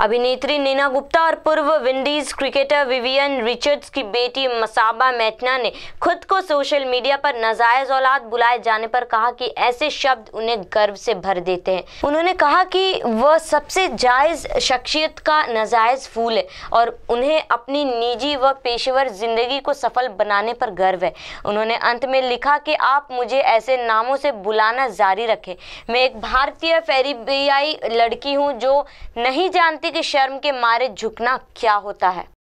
अभिनेत्री नीना गुप्ता और पूर्व विंडीज क्रिकेटर विवियन रिचर्ड्स की बेटी मसाबा मैटना ने खुद को सोशल मीडिया पर नजायज औलाद बुलाए जाने पर कहा कि ऐसे शब्द उन्हें गर्व से भर देते हैं। उन्होंने कहा कि वह सबसे जायज़ शख्सियत का नजायज फूल है और उन्हें अपनी निजी व पेशेवर ज़िंदगी को सफल बनाने पर गर्व है। उन्होंने अंत में लिखा कि आप मुझे ऐसे नामों से बुलाना जारी रखें। मैं एक भारतीय फेरीबियाई लड़की हूँ जो नहीं जानती कि शर्म के मारे झुकना क्या होता है?